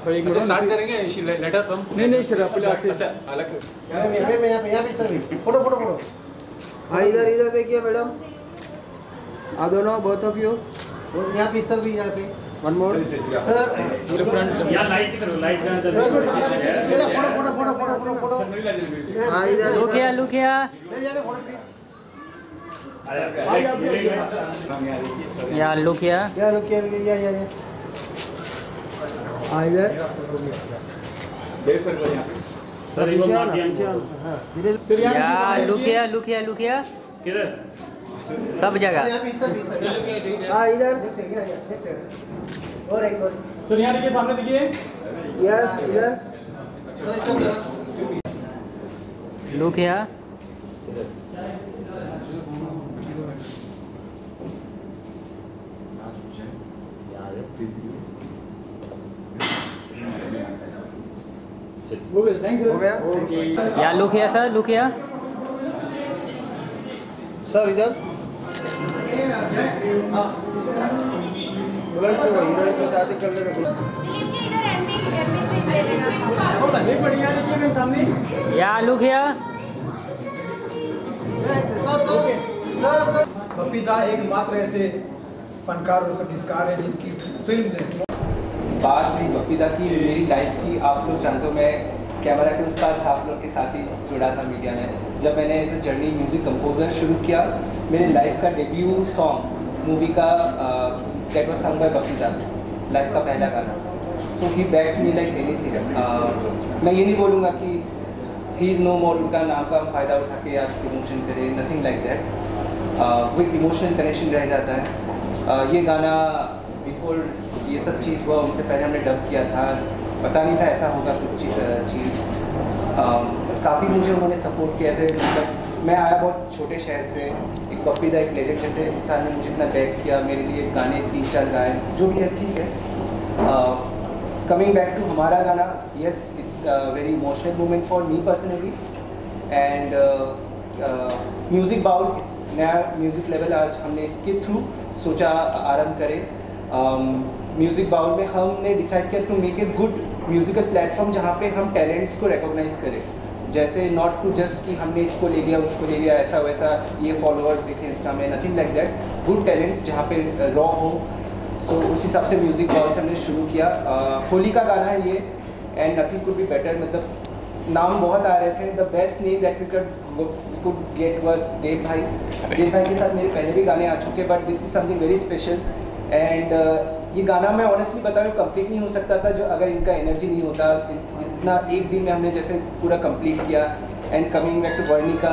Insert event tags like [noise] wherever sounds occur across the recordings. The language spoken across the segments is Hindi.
और एक अच्छा स्टार्ट करेंगे लेटर कम नहीं नहीं सर आप पहले अच्छा अलग मैडम पे मैं पे यहाँ पे सर फ़ोटो फ़ोटो फ़ोटो। हाँ इधर इधर देखिए मैडम। आ दोनों बोथ ऑफ़ यू वो यहाँ पे सर भी यहाँ पे। वन मोर सर फ्रंट यार लाइट करो लाइट जाना sir, photo photo photo photo photo photo. हाँ इधर लुक हियर लुक मैं यहाँ पे फ़ोटो प्लीज़ या लुक हियर क्या रुक या या या। हाँ इधर सर हाँ या लुक लुक किधर? सब जगह। हाँ। इधर और एक और। सर यहाँ देखिए सामने देखिए। यस इधर। लुक हो या look here sir look here sir इधर हीरोइन के साथ लुक हियर एकमात्र ऐसे फनकार और संगीतकार हैं जिनकी फ़िल्म ने बात थी बपीदा की मेरी लाइफ की आप लोग जानते हो मैं कैमरा के उस्ताद था आप लोग के साथ ही जुड़ा था मीडिया में। जब मैंने as a journey music composer शुरू किया मेरे लाइफ का डेब्यू सॉन्ग मूवी का that was sung by Bappida life का पहला गाना। So he back me like any मैं ये नहीं बोलूँगा कि ही इज़ नो मोर उनका नाम का फ़ायदा उठा के आज प्रमोशन करें नथिंग लाइक दैट वो इमोशनल कनेक्शन रह जाता है। uh, ये गाना बिफोर ये सब चीज़ हुआ, उनसे पहले हमने डब किया था। पता नहीं था ऐसा होगा कुछ चीज़। काफ़ी मुझे उन्होंने सपोर्ट किया ऐसे मतलब मैं आया बहुत छोटे शहर से, एक पप्पीदा एक लेजेंड जैसे इंसान ने मुझे इतना बैक किया, मेरे लिए गाने तीन चार गाए, जो भी है, ठीक है। कमिंग बैक टू हमारा गाना yes it's very emotional moment for me personally and music bowl नया म्यूज़िक लेवल आज हमने इसके थ्रू सोचा आरंभ करें। म्यूज़िक बाउल में हमने डिसाइड किया to make a good musical platform जहाँ पे हम टैलेंट्स को रिकॉग्नाइज करें। जैसे नॉट टू जस्ट कि हमने इसको ले लिया उसको ले लिया ऐसा वैसा ये फॉलोअर्स देखे इंस्टा में nothing like that good talents जहाँ पे रॉ हो। सो उस हिसाब से म्यूज़िक बाउल हमने शुरू किया। Uh, होली का गाना है ये and nothing could be better मतलब नाम बहुत आ रहे थे। The best name that we could could get was Dev भाई। देव भाई के साथ मेरे पहले भी गाने आ चुके but this is something very special and ये गाना मैं ऑनेस्टली बता रहा कंप्लीट नहीं हो सकता था जो अगर इनका एनर्जी नहीं होता इतना एक दिन में हमने जैसे पूरा कंप्लीट किया and coming back to Varnika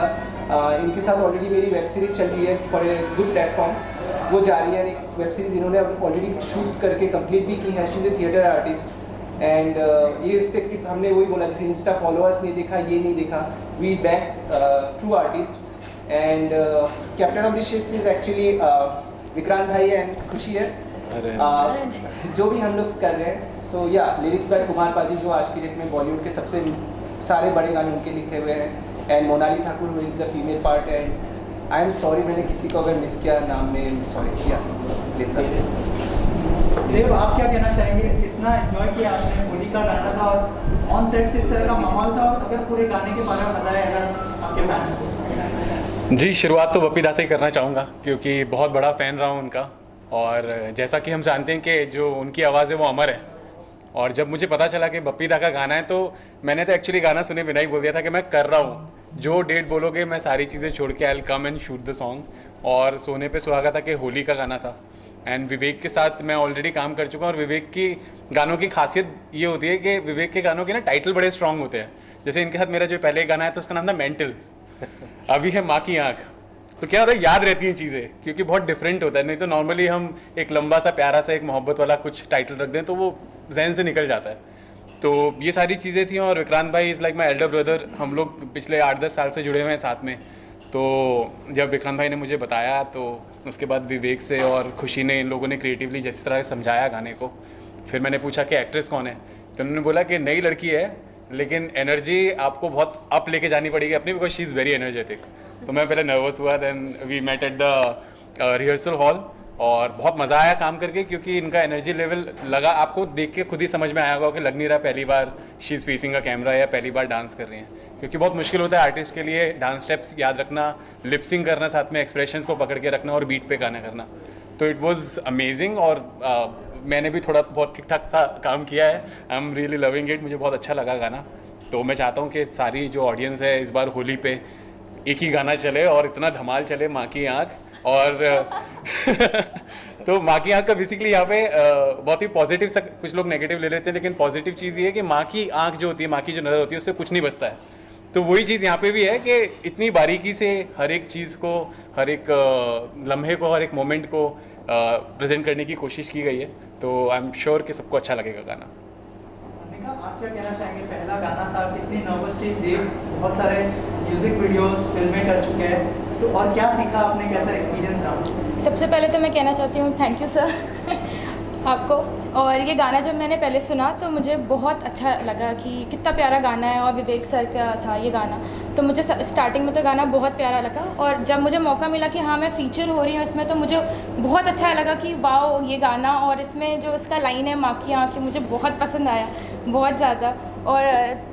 इनके साथ ऑलरेडी मेरी वेब सीरीज़ चल रही है फॉर ए गुड प्लेटफॉर्म वो जा रही है एक वेब सीरीज़ इन्होंने ऑलरेडी शूट करके कंप्लीट भी की है she is a theatre artist and ये रिस्पेक्टिव हमने वही बोला, जैसे इंस्टा फॉलोअर्स नहीं देखा, ये नहीं देखा we back true artist and captain of the ship is actually Vikrant भाई एंड खुशी है. Uh, जो भी हम लोग कर रहे हैं सो या लिरिक्स बाय कुमार पाजी जो आज की डेट में बॉलीवुड के सबसे सारे बड़े गाने उनके लिखे हुए हैं and Monali Thakur who is the female part and I am sorry मैंने किसी को अगर मिस किया नाम में सॉरी किया। प्लीज़ देव आप क्या कहना चाहेंगे? इतना एंजॉय किया आपने होली का गाना था और ऑन सेट किस तरह का माहौल था और अगर पूरे गाने के बारे में बताया अगर आपके फैंस को। जी शुरुआत तो बपीदा से ही करना चाहूँगा क्योंकि बहुत बड़ा फ़ैन रहा हूँ उनका। और जैसा कि हम जानते हैं कि जो उनकी आवाज़ है वो अमर है। और जब मुझे पता चला कि बपीदा का गाना है तो मैंने तो एक्चुअली गाना सुने बिना ही बोल दिया था कि मैं कर रहा हूँ। जो डेट बोलोगे, मैं सारी चीज़ें छोड़ के I come and shoot the song और सोने पे सुहागा था कि होली का गाना था। एंड विवेक के साथ मैं ऑलरेडी काम कर चुका हूँ और विवेक की गानों की खासियत ये होती है कि विवेक के गानों के ना टाइटल बड़े स्ट्रांग होते हैं। जैसे इनके साथ मेरा जो पहले गाना है तो उसका नाम था मेंटल अभी है माँ की आँख। तो क्या होता है, याद रहती हैं चीज़ें, क्योंकि बहुत डिफरेंट होता है। नहीं तो नॉर्मली हम एक लंबा सा, प्यारा सा, एक मोहब्बत वाला कुछ टाइटल रख दें तो वो जहन से निकल जाता है। तो ये सारी चीज़ें थी और विक्रांत भाई is like my elder brother हम लोग पिछले आठ दस साल से जुड़े हुए हैं साथ में। तो जब विक्रांत भाई ने मुझे बताया तो उसके बाद विवेक से और खुशी ने इन लोगों ने क्रिएटिवली जिस तरह समझाया गाने को, फिर मैंने पूछा कि एक्ट्रेस कौन है? तो उन्होंने बोला कि नई लड़की है, लेकिन एनर्जी आपको बहुत अप लेके जानी पड़ेगी अपनी because she is very energetic तो मैं पहले नर्वस हुआ then we met at the rehearsal hall और बहुत मज़ा आया काम करके क्योंकि इनका एनर्जी लेवल लगा आपको देख के खुद ही समझ में आया होगा कि लग नहीं रहा पहली बार शी फेसिंग का कैमरा या पहली बार डांस कर रही हैं। क्योंकि बहुत मुश्किल होता है आर्टिस्ट के लिए डांस स्टेप्स याद रखना लिपसिंग करना साथ में एक्सप्रेशंस को पकड़ के रखना और बीट पे गाना करना। तो इट वॉज़ अमेजिंग और uh, मैंने भी थोड़ा बहुत ठीक ठाक सा काम किया है। I am really loving it मुझे बहुत अच्छा लगा गाना। तो मैं चाहता हूँ कि सारी जो ऑडियंस है इस बार होली पे एक ही गाना चले और इतना धमाल चले माँ की आँख और [laughs] तो माँ की आँख का बेसिकली यहाँ पे बहुत ही पॉजिटिव सा कुछ लोग नेगेटिव ले लेते हैं, लेकिन पॉजिटिव चीज़ ये है कि माँ की आँख जो होती है, माँ की जो नज़र होती है, उससे कुछ नहीं बचता है। तो वही चीज़ यहाँ पे भी है कि इतनी बारीकी से हर एक चीज़ को, हर एक लम्हे को, हर एक मोमेंट को प्रेजेंट करने की कोशिश की गई है। तो आई एम श्योर कि सबको अच्छा लगेगा गाना। आप क्या कहना चाहेंगे? पहला गाना था, कितनी नर्वस थी? बहुत सारे म्यूज़िक वीडियोस फ़िल्में कर चुके हैं। तो और क्या सीखा आपने? कैसा एक्सपीरियंस रहा? सबसे पहले तो मैं कहना चाहती हूँ थैंक यू सर आपको। और ये गाना जब मैंने पहले सुना तो मुझे बहुत अच्छा लगा कि कितना प्यारा गाना है और विवेक सर का था ये गाना। तो मुझे स्टार्टिंग में तो गाना बहुत प्यारा लगा। और जब मुझे मौका मिला कि हाँ मैं फ़ीचर हो रही हूँ इसमें तो मुझे बहुत अच्छा लगा कि वाओ ये गाना और इसमें जो इसका लाइन है माँ की आँखें मुझे बहुत पसंद आया, बहुत ज़्यादा। और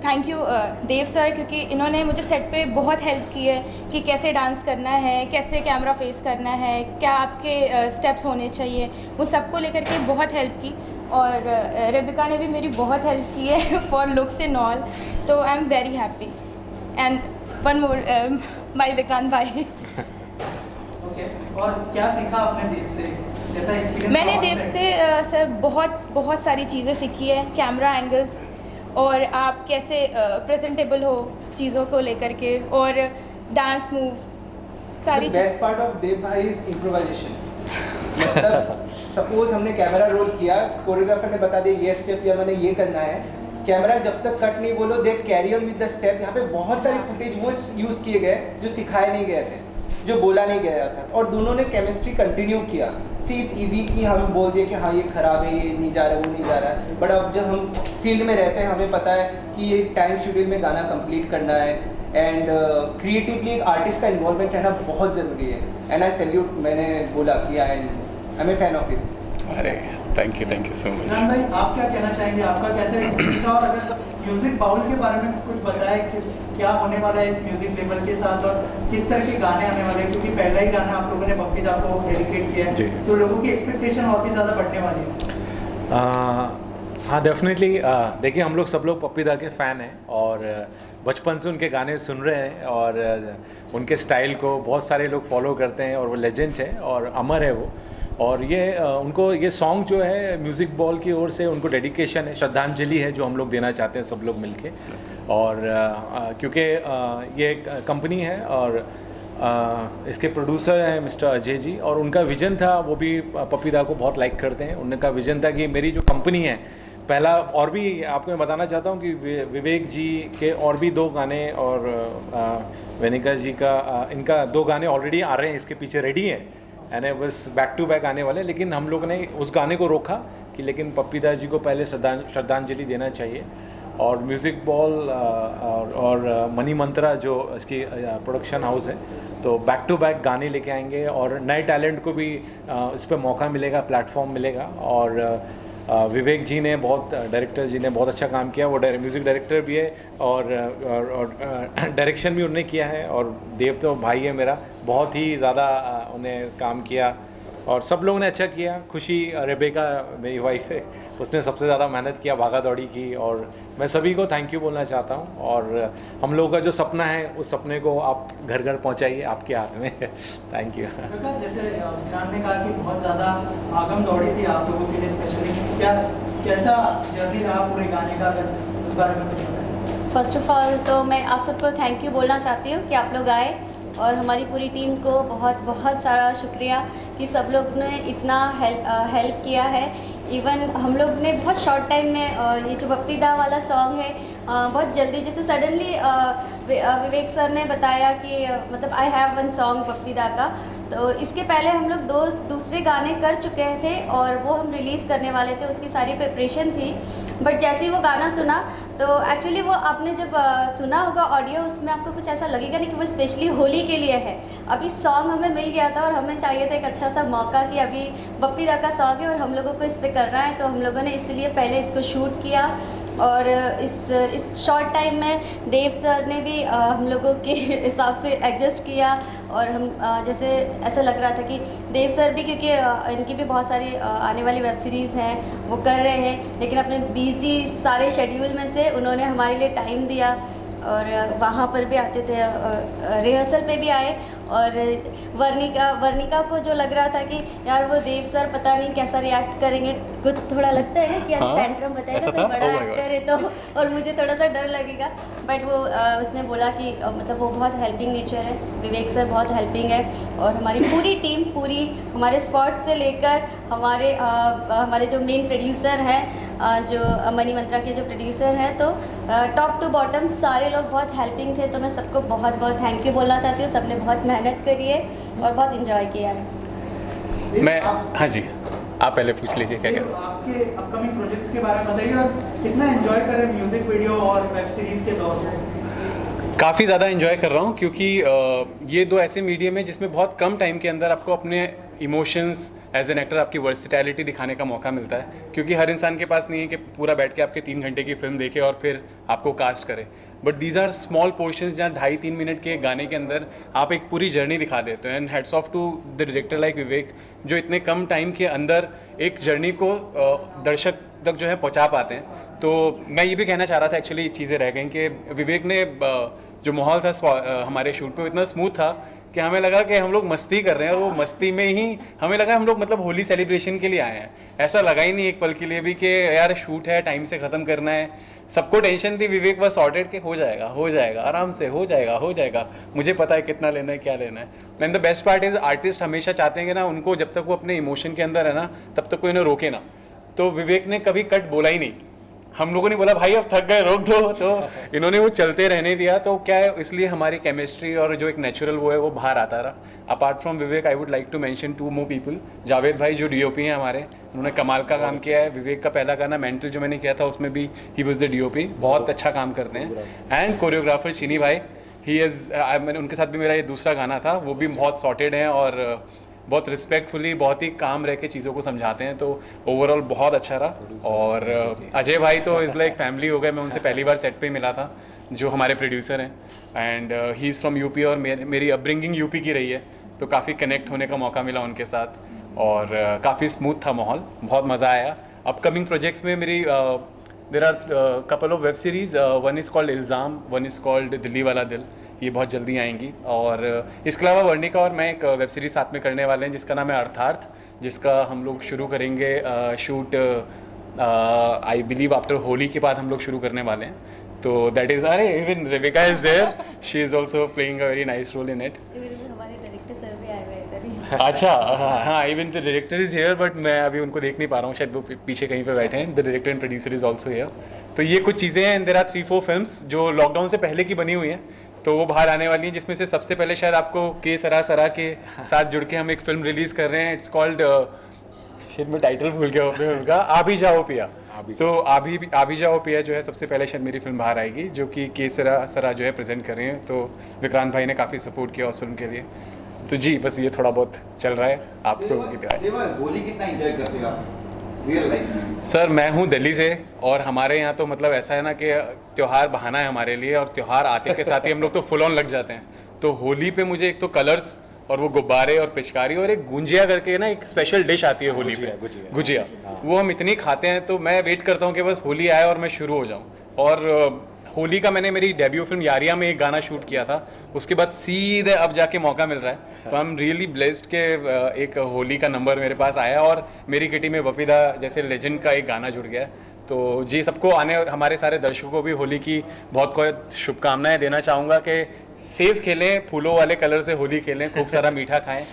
थैंक यू देव सर क्योंकि इन्होंने मुझे सेट पे बहुत हेल्प की है कि कैसे डांस करना है कैसे कैमरा फेस करना है क्या आपके स्टेप्स होने चाहिए वो सबको लेकर के बहुत हेल्प की। और रेबिका ने भी मेरी बहुत हेल्प की है फॉर लुक्स इन ऑल तो I am very happy and one more my Vikrant भाई ओके और क्या सीखा आपने देव से? मैंने देव से सर बहुत बहुत सारी चीज़ें सीखी है कैमरा एंगल्स और आप कैसे प्रेजेंटेबल हो चीज़ों को लेकर के और dance move sorry best part of Dev भाई इज़ इम्प्रोवाइजेशन मतलब सपोज़ हमने कैमरा रोल किया कोरियोग्राफर ने बता दिया ये स्टेप या मैंने ये करना है। कैमरा जब तक कट नहीं बोलो they carry on with the step यहाँ पे बहुत सारे फुटेज वो यूज़ किए गए जो सिखाए नहीं गए थे। जो बोला नहीं गया था। और दोनों ने केमिस्ट्री कंटिन्यू किया। सी इट्स इजी कि हम बोल दिए कि हाँ ये खराब है ये नहीं जा रहा वो नहीं जा रहा है। बट अब जब हम फ़ील्ड में रहते हैं हमें पता है कि ये टाइम शेड्यूल में गाना कंप्लीट करना है। एंड क्रिएटिवली एक आर्टिस्ट का इन्वॉल्वमेंट रहना बहुत ज़रूरी है। एंड आई सैल्यूट मैंने बोला कि I I am a fan of this अरे thank you thank you so much भाई आप क्या कहना चाहेंगे? आपका कैसे और अगर म्यूज़िक बाउल के बारे में कुछ बताएँ कि क्या होने वाला है इस म्यूज़िक लेवल के साथ और किस तरह के गाने आने वाले हैं? क्योंकि पहला ही गाना आप लोगों ने बप्पी दा को डेडिकेट किया है। तो लोगों की एक्सपेक्टेशन और भी ज़्यादा बढ़ने वाली है। हाँ डेफिनेटली देखिए हम लोग सब लोग पप्पी दा के फ़ैन हैं और बचपन से उनके गाने सुन रहे हैं और उनके स्टाइल को बहुत सारे लोग फॉलो करते हैं और वो लेजेंड है और अमर है वो। और ये आ, उनको ये सॉन्ग जो है म्यूज़िक बॉल की ओर से उनको डेडिकेशन है श्रद्धांजलि है जो हम लोग देना चाहते हैं सब लोग मिलके। और क्योंकि ये एक कंपनी है और इसके प्रोड्यूसर हैं मिस्टर अजय जी और उनका विजन था, वो भी पपीदा को बहुत लाइक करते हैं। उनका विजन था कि मेरी जो कंपनी है, पहला और भी आपको मैं बताना चाहता हूँ कि विवेक जी के और भी दो गाने और वेनिका जी का इनका दो गाने ऑलरेडी आ रहे हैं, इसके पीछे रेडी हैं। यानी बस बैक टू बैक आने वाले, लेकिन हम लोग ने उस गाने को रोका कि लेकिन पप्पीदा जी को पहले श्रद्धां, श्रद्धांजलि देना चाहिए। और म्यूज़िक बॉल और, और मनी मंत्रा जो इसकी प्रोडक्शन हाउस है तो बैक टू बैक गाने लेके आएँगे और नए टैलेंट को भी इस पर मौका मिलेगा प्लेटफॉर्म मिलेगा और विवेक जी ने बहुत डायरेक्टर जी ने बहुत अच्छा काम किया वो म्यूज़िक डायरेक्टर भी है और और, और [coughs] डायरेक्शन भी उन्होंने किया है और देव तो भाई है मेरा बहुत ही ज़्यादा उन्हें काम किया और सब लोगों ने अच्छा किया। खुशी रेबेका मेरी वाइफ है। उसने सबसे ज़्यादा मेहनत किया भागा दौड़ी की और मैं सभी को थैंक यू बोलना चाहता हूँ। और हम लोगों का जो सपना है उस सपने को आप घर घर पहुँचाइए आपके हाथ में। [laughs] थैंक यू जैसे ने कहा कि बहुत ज़्यादा आगम दौड़ी थी आप लोगों के लिए स्पेशली क्या कैसा जर्नी रहा पूरे गाने का? अगर उस बारे में फ़र्स्ट ऑफ़ ऑल तो मैं आप सबको थैंक यू बोलना चाहती हूँ कि आप लोग आए। और हमारी पूरी टीम को बहुत बहुत सारा शुक्रिया कि सब लोग ने इतना हेल्प हेल्प किया है। इवन हम लोग ने बहुत शॉर्ट टाइम में ये जो बप्पी दा वाला सॉन्ग है बहुत जल्दी जैसे सडनली विवेक सर ने बताया कि मतलब I have one song Bappi da का। तो इसके पहले हम लोग दो, दूसरे गाने कर चुके थे और वो हम रिलीज़ करने वाले थे, उसकी सारी प्रिपरेशन थी। बट जैसे ही वो गाना सुना तो एक्चुअली वो आपने जब सुना होगा ऑडियो उसमें आपको कुछ ऐसा लगेगा नहीं कि वो स्पेशली होली के लिए है। अभी सॉन्ग हमें मिल गया था और हमें चाहिए था एक अच्छा सा मौका कि अभी बप्पी दा का सॉन्ग है और हम लोगों को इस पर करना है तो हम लोगों ने इसलिए पहले इसको शूट किया। और इस इस शॉर्ट टाइम में देव सर ने भी हम लोगों के [laughs] हिसाब से एडजस्ट किया। और हम जैसे ऐसा लग रहा था कि देव सर भी, क्योंकि इनकी भी बहुत सारी आने वाली वेब सीरीज़ हैं, वो कर रहे हैं, लेकिन अपने बिज़ी सारे शेड्यूल में से उन्होंने हमारे लिए टाइम दिया। और वहाँ पर भी आते थे रिहर्सल पे भी आए। और वर्णिका वर्णिका को जो लग रहा था कि यार वो देव सर पता नहीं कैसा रिएक्ट करेंगे कुछ थोड़ा लगता है ना कि हाँ, टेंट्रम बताएगा कोई? बड़ा Oh एक्टर है तो और मुझे थोड़ा सा डर लगेगा। बट वो अ, उसने बोला कि मतलब वो बहुत हेल्पिंग नेचर है विवेक सर बहुत हेल्पिंग है। और हमारी पूरी टीम पूरी हमारे स्पॉट से लेकर हमारे अ, हमारे जो मेन प्रोड्यूसर हैं जो मनी मंत्रा के जो प्रोड्यूसर हैं तो टॉप टू बॉटम सारे लोग बहुत हेल्पिंग थे तो मैं सबको बहुत बहुत थैंक यू बोलना चाहती हूँ। सबने बहुत मेहनत करी है और बहुत इन्जॉय किया है। मैं हाँ जी आप पहले पूछ लीजिए क्या क्या आपके अपकमिंग प्रोजेक्ट्स के बारे में बताइए कितना एंजॉय करें म्यूज़िक वीडियो और वेब सीरीज़ के दौर में काफ़ी ज़्यादा इन्जॉय कर रहा हूँ क्योंकि ये दो ऐसे मीडियम है जिसमें बहुत कम टाइम के अंदर आपको अपने इमोशंस एज एन एक्टर आपकी वर्सिटैलिटी दिखाने का मौका मिलता है, क्योंकि हर इंसान के पास नहीं है कि पूरा बैठ के आपके तीन घंटे की फ़िल्म देखे और फिर आपको कास्ट करे। But these are small portion जहाँ ढाई तीन मिनट के गाने के अंदर आप एक पूरी जर्नी दिखा देते हो। And heads off to the director like Vivek जो इतने कम टाइम के अंदर एक जर्नी को दर्शक तक जो है पहुँचा पाते हैं। तो मैं ये भी कहना चाह रहा था एक्चुअली चीज़ें रह गई कि विवेक ने जो माहौल था हमारे शूट पे इतना स्मूथ था कि हमें लगा कि हम लोग मस्ती कर रहे हैं और वो मस्ती में ही हमें लगा हम लोग मतलब होली सेलिब्रेशन के लिए आए हैं। ऐसा लगा ही नहीं एक पल के लिए भी कि यार शूट है टाइम से ख़त्म करना है। सबको टेंशन थी, विवेक, बस सॉर्टेड के हो जाएगा हो जाएगा, आराम से, हो जाएगा हो जाएगा। मुझे पता है कितना लेना है, क्या लेना है। And the best part is artist हमेशा चाहते हैं कि ना उनको जब तक वो अपने इमोशन के अंदर है ना, तब तक कोई उन्हें रोके ना। तो विवेक ने कभी कट बोला ही नहीं। हम लोगों ने बोला, भाई, अब थक गए, रोक दो। तो इन्होंने वो चलते रहने दिया। तो क्या है, इसलिए हमारी केमिस्ट्री और जो एक नेचुरल वो है, वो बाहर आता रहा। Apart from Vivek I would like to mention two more people Javed भाई, जो डीओपी हैं हमारे, उन्होंने कमाल का काम किया है। विवेक का पहला गाना मेंटल जो मैंने किया था, उसमें भी ही वॉज़ द डीओपी बहुत अच्छा काम करते हैं। एंड कोरियोग्राफर चीनी भाई ही इज़ मैंने उनके साथ भी मेरा ये दूसरा गाना था, वो भी बहुत सॉर्टेड हैं और बहुत रिस्पेक्टफुली बहुत ही काम रह के चीज़ों को समझाते हैं तो ओवरऑल बहुत अच्छा रहा। और अजय भाई तो इज़ लाइक फैमिली हो गए मैं उनसे पहली बार सेट पे मिला था जो हमारे प्रोड्यूसर हैं। And he is from UP और मेरी मेरी अपब्रिंगिंग यूपी की रही है तो काफ़ी कनेक्ट होने का मौका मिला उनके साथ। और uh, काफ़ी स्मूथ था माहौल बहुत मज़ा आया। अपकमिंग प्रोजेक्ट्स में मेरी there are couple of web series one is called Ilzaam one is called Delhi Wala Dil ये बहुत जल्दी आएँगी। और uh, इसके अलावा वर्णिका और मैं एक वेब सीरीज़ साथ में करने वाले हैं जिसका नाम है अर्थार्थ जिसका हम लोग शुरू करेंगे shoot I believe after Holi के बाद हम लोग शुरू करने वाले हैं। तो दैट इज़ अरे even Rebecca is there she is also playing a very nice role in it हमारे डायरेक्टर सर भी आए हुए इधर ही [laughs] अच्छा हाँ even the director is here but मैं अभी उनको देख नहीं पा रहा हूँ शायद वो पीछे कहीं पे बैठे हैं। The director and producer is also here तो ये कुछ चीज़ें हैं there are three four film जो लॉकडाउन से पहले की बनी हुई हैं। तो वो बाहर आने वाली हैं जिसमें से सबसे पहले शायद आपको के सरा सरा के [laughs] साथ जुड़ के हम एक फ़िल्म रिलीज़ कर रहे हैं। इट्स कॉल्ड शायद मैं टाइटल भूल गया हूँ उनका आ भी जाओ पिया। तो आभी आ भी जाओ पिया जो है सबसे पहले शायद मेरी फ़िल्म बाहर आएगी जो कि के सरा सरा जो है प्रेजेंट कर रहे हैं। तो विक्रांत भाई ने काफ़ी सपोर्ट किया उस फ़िल्म के लिए। तो जी बस ये थोड़ा बहुत चल रहा है। आप लोगों की दुआ होली कितना करते हो रियल सर मैं हूँ दिल्ली से और हमारे यहाँ तो मतलब ऐसा है ना कि त्यौहार बहाना है हमारे लिए और त्यौहार आते के साथ ही हम लोग तो फुल ऑन लग जाते हैं। तो होली पे मुझे एक तो कलर्स और वो गुब्बारे और पिचकारी और एक गुंजिया करके ना एक स्पेशल डिश आती है होली पे। गुजिया वो हम इतनी खाते हैं तो मैं वेट करता हूँ कि बस होली आए और मैं शुरू हो जाऊँ। और होली का मैंने मेरी डेब्यू फ़िल्म यारिया में एक गाना शूट किया था। उसके बाद सीधे अब जाके मौका मिल रहा है। तो आई एम रियली ब्लेस्ड के एक होली का नंबर मेरे पास आया और मेरी किटी में बपीदा जैसे लेजेंड का एक गाना जुड़ गया तो जी सबको आने हमारे सारे दर्शकों को भी होली की बहुत बहुत शुभकामनाएँ देना चाहूँगा कि सेफ़ खेलें फूलों वाले कलर से होली खेलें खूब सारा मीठा खाएँ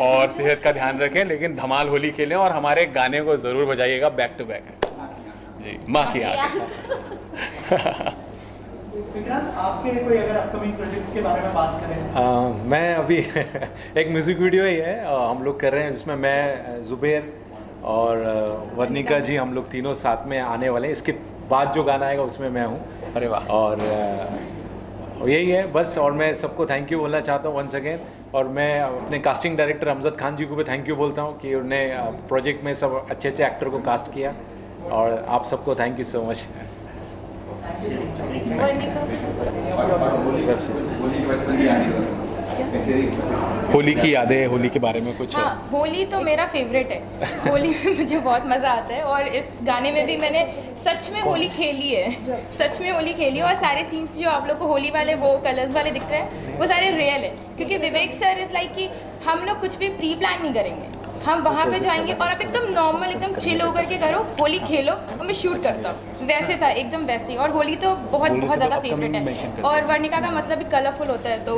और सेहत का ध्यान रखें लेकिन धमाल होली खेलें और हमारे गाने को ज़रूर बजाइएगा बैक टू बैक जी माँ की आँख [laughs] विक्रांत आपके कोई अगर अपकमिंग प्रोजेक्ट्स के बारे में बात करें? मैं अभी [laughs] एक म्यूज़िक वीडियो ही है हम लोग कर रहे हैं जिसमें मैं जुबेर और वर्णिका जी हम लोग तीनों साथ में आने वाले हैं। इसके बाद जो गाना आएगा उसमें मैं हूँ। अरे वाह। और और यही है बस और मैं सबको थैंक यू बोलना चाहता हूँ वंस अगेन और मैं अपने कास्टिंग डायरेक्टर हमजद खान जी को भी थैंक यू बोलता हूँ कि उन्होंने प्रोजेक्ट में सब अच्छे अच्छे एक्टर को कास्ट किया। और आप सबको thank you so much Holi की यादें, होली के बारे में कुछ? हाँ होली तो मेरा फेवरेट है। होली में मुझे बहुत मज़ा आता है और इस गाने में भी मैंने सच में होली खेली है। सच में होली खेली है और सारे सीन्स जो आप लोग को होली वाले, वो कलर्स वाले दिख रहे हैं, वो सारे रियल है। क्योंकि विवेक सर इज़ लाइक कि हम लोग कुछ भी प्री प्लान नहीं करेंगे। हम वहाँ पे जाएँगे और आप एकदम नॉर्मल एकदम चिल होकर के करो होली खेलो और मैं शूट करता हूँ। वैसे था एकदम वैसे ही। और होली तो बहुत बहुत ज़्यादा फेवरेट है। और वर्णिका का मतलब भी कलरफुल होता है तो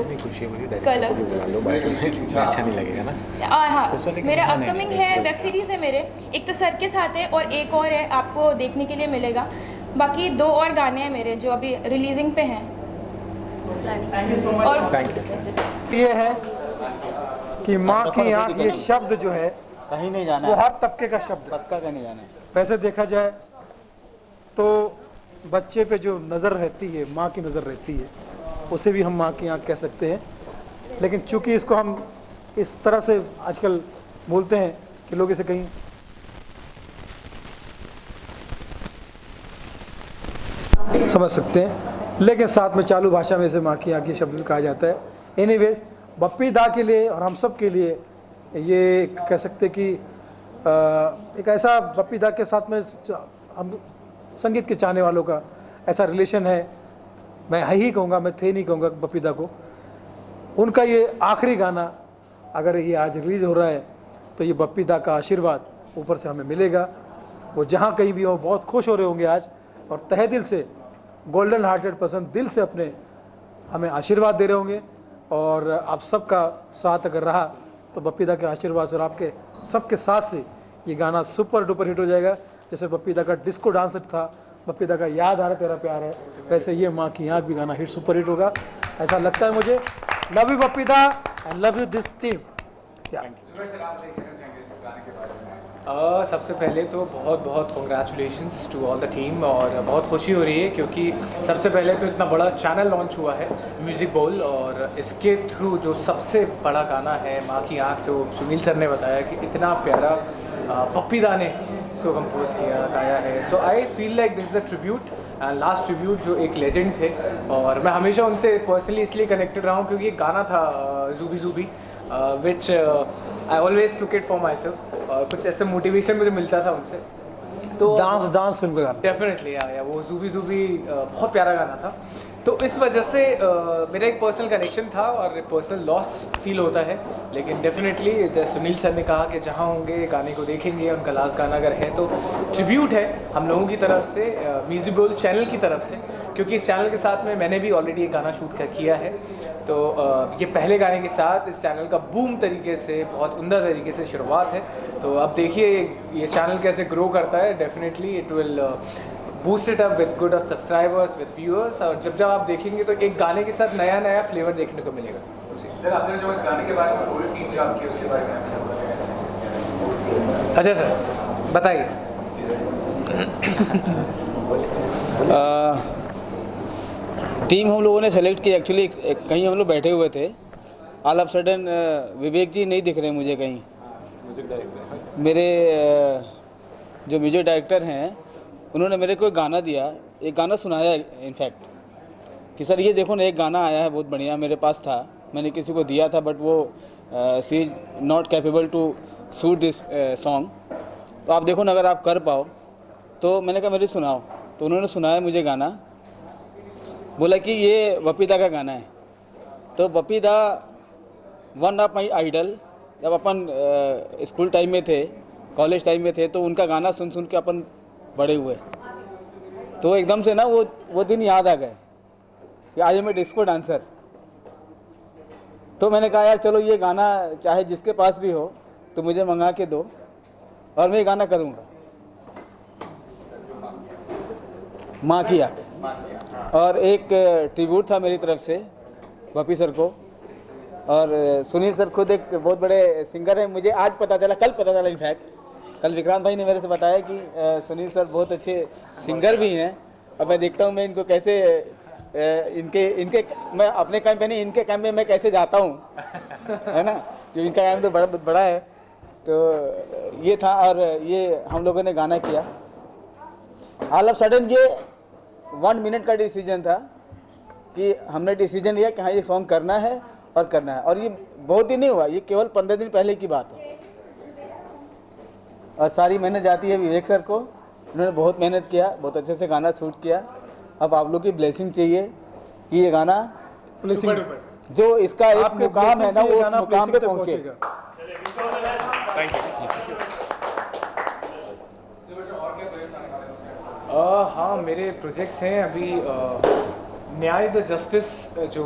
कलर [laughs] अच्छा नहीं लगेगा ना? हाँ। मेरा अपकमिंग है वेब सीरीज़ है मेरे। एक तो सर के साथ है और एक और है आपको देखने के लिए मिलेगा। बाकी दो और गाने हैं मेरे जो अभी रिलीजिंग पे हैं। थैंक यू सो मच और ये है कि माँ की आँख ये शब्द जो है कहीं नहीं जाना वो हर तबके का शब्द पक्का कहीं जाना है। वैसे देखा जाए तो बच्चे पे जो नज़र रहती है माँ की नज़र रहती है उसे भी हम माँ की आँख कह सकते हैं। लेकिन चूँकि इसको हम इस तरह से आजकल बोलते हैं कि लोग इसे कहीं समझ सकते हैं। लेकिन साथ में चालू भाषा में इसे माँ की आँख ये शब्द भी कहा जाता है। एनीवेज बप्पी दा के लिए और हम सब के लिए ये कह सकते कि एक ऐसा बप्पी दा के साथ में हम संगीत के चाहने वालों का ऐसा रिलेशन है। मैं है ही कहूँगा, मैं थे नहीं कहूँगा बप्पी दा को। उनका ये आखिरी गाना, अगर ये आज रिलीज़ हो रहा है तो ये बप्पी दा का आशीर्वाद ऊपर से हमें मिलेगा। वो जहाँ कहीं भी हो, बहुत खुश हो रहे होंगे आज और तहे दिल से गोल्डन हार्टेड पर्सन दिल से अपने हमें आशीर्वाद दे रहे होंगे। और आप सबका साथ अगर रहा तो बपीदा के आशीर्वाद और आपके सबके साथ से ये गाना सुपर डुपर हिट हो जाएगा। जैसे बपीदा का डिस्को डांसर था बपीदा का याद आ रहा तेरा प्यार है। वैसे ये माँ की आँख भी गाना हिट सुपर हिट होगा। ऐसा लगता है मुझे। Love you Bappida and love you this team uh, सबसे पहले तो बहुत बहुत congratulations to all the team और बहुत खुशी हो रही है क्योंकि सबसे पहले तो इतना बड़ा चैनल लॉन्च हुआ है म्यूज़िक बोल और इसके थ्रू जो सबसे बड़ा गाना है माँ की आँख जो सुनील सर ने बताया कि इतना प्यारा अ, पप्पी दा ने इसको कंपोज किया गाया है। So I feel like this is the tribute and last tribute जो एक लेजेंड थे और मैं हमेशा उनसे पर्सनली इसलिए कनेक्टेड रहा हूँ क्योंकि एक गाना था Zooby Zooby which I always took it for myself और कुछ ऐसे मोटिवेशन मुझे मिलता था उनसे। तो डांस डांस फ़िल्म का गाना। डेफिनेटली या, या वो जूबी जूबी बहुत प्यारा गाना था। तो इस वजह से uh, मेरा एक पर्सनल कनेक्शन था और पर्सनल लॉस फील होता है। लेकिन डेफिनेटली जैसे सुनील सर ने कहा कि जहाँ होंगे गाने को देखेंगे उनका लास्ट गाना अगर है तो ट्रिब्यूट है हम लोगों की तरफ़ से म्यूजिबल चैनल की तरफ़ से। क्योंकि इस चैनल के साथ में मैंने भी ऑलरेडी एक गाना शूट कर किया है। तो ये पहले गाने के साथ इस चैनल का बूम तरीके से बहुत उमदा तरीके से शुरुआत है। तो अब देखिए ये चैनल कैसे ग्रो करता है। Definitely it will boost it up with good of subscribers with viewers और जब जब आप देखेंगे तो एक गाने के साथ नया नया फ्लेवर देखने को मिलेगा। सर आपने जो इस गाने के बारे में पूरी टीम जो आपकी उसके बारे में अच्छा सर बताइए। [laughs] टीम हम लोगों ने सेलेक्ट की एक्चुअली कहीं हम लोग बैठे हुए थे। All of sudden Vivek ji नहीं दिख रहे मुझे कहीं। मेरे जो म्यूज़िक डायरेक्टर हैं, उन्होंने मेरे को एक गाना दिया। एक गाना सुनाया इनफैक्ट कि सर, ये देखो ना, एक गाना आया है, बहुत बढ़िया, मेरे पास था। मैंने किसी को दिया था बट वो she is not capable to suit this song तो आप देखो ना, अगर आप कर पाओ तो मैंने कहा, मेरी सुनाओ। तो उन्होंने सुनाया मुझे गाना। बोला कि ये वपीदा का गाना है। तो Bappida one of my idol जब अपन स्कूल टाइम में थे कॉलेज टाइम में थे तो उनका गाना सुन सुन के अपन बड़े हुए। तो एकदम से ना वो वो दिन याद आ गए कि आज मैं डिस्को डांसर तो मैंने कहा, यार चलो ये गाना चाहे जिसके पास भी हो तो मुझे मंगा के दो और मैं ये गाना करूँगा। माँ की आँख और एक ट्रिब्यूट था मेरी तरफ़ से, बपी सर को। और सुनील सर खुद एक बहुत बड़े सिंगर हैं, मुझे आज पता चला, कल पता चला इनफैक्ट कल विक्रांत भाई ने मेरे से बताया कि सुनील सर बहुत अच्छे सिंगर भी हैं। अब मैं देखता हूँ, मैं इनको कैसे इनके इनके, मैं अपने कैंप पे नहीं, इनके कैंप में मैं कैसे जाता हूँ, है ना? जो इनका कैंप तो बड़ा बड़ा है। तो ये था, और ये हम लोगों ने गाना किया। ऑल ऑफ़ सडन ये वन मिनट का डिसीज़न था कि हमने डिसीज़न लिया कि हाँ ये सॉन्ग करना है और करना है। और ये बहुत दिन नहीं हुआ ये केवल पंद्रह दिन पहले की बात है। और सारी मेहनत जाती है विवेक सर को। उन्होंने बहुत मेहनत किया बहुत अच्छे से गाना शूट किया। अब आप लोग की ब्लेसिंग चाहिए कि ये गाना Blessing। जो इसका एक मुकाम है ना वो मुकाम पे पहुंचेगा। हाँ मेरे प्रोजेक्ट्स हैं। अभी न्याय द जस्टिस जो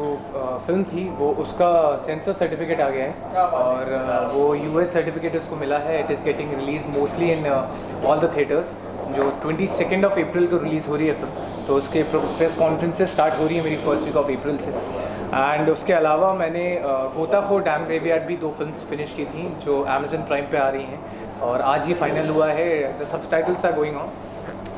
फ़िल्म थी वो उसका सेंसर सर्टिफिकेट आ गया है। और अ, वो यूएस सर्टिफिकेट उसको मिला है। It is getting release mostly in all the theatres जो ट्वेंटी सेकेंड ऑफ़ अप्रैल को रिलीज़ हो रही है फ़िल्म तो उसके प्रेस कॉन्फ्रेंसेस स्टार्ट हो रही है मेरी फ़र्स्ट वीक ऑफ़ अप्रैल से। एंड उसके अलावा मैंने गोताखोर डैम ग्रेवयार्ड भी दो फ़िल्म फिनिश की थी जो अमेजन प्राइम पे आ रही हैं। और आज ही फाइनल हुआ है। The sub are going on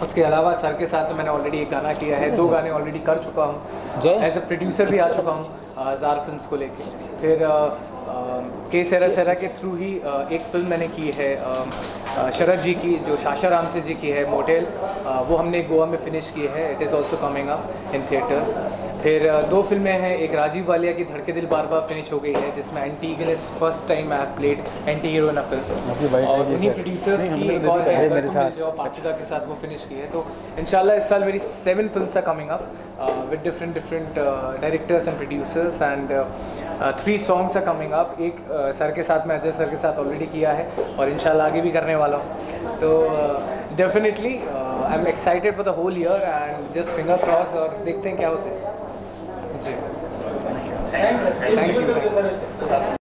उसके अलावा सर के साथ में मैंने ऑलरेडी एक गाना किया है दो गाने ऑलरेडी कर चुका हूँ। एज ए प्रोड्यूसर भी आ चुका हूँ हज़ार फ़िल्म को लेकर फिर के सरा सरा के थ्रू ही एक फ़िल्म मैंने की है शरद जी की जो शाशा राम से जी की है मोटेल वो हमने गोवा में फिनिश की है it is also coming up in theatres फिर दो फ़िल्में हैं एक राजीव वालिया की धड़के दिल बार बार फिनिश हो गई है जिसमें anti Guinness first time I played anti hero in a film और उन्हीं प्रोड्यूसर्स की एक और है मेरे साथ। जो पाचिदा के साथ वो फिनिश की है। तो इंशाल्लाह इस साल मेरी seven films are coming up with different different directors and producers and three songs are coming up एक uh, सर के साथ मैं अजय सर के साथ ऑलरेडी किया है और इंशाल्लाह आगे भी करने वाला हूँ। तो definitely I am excited for the whole year and just finger cross और देखते हैं क्या होता है। Thanks, sir. Thank you.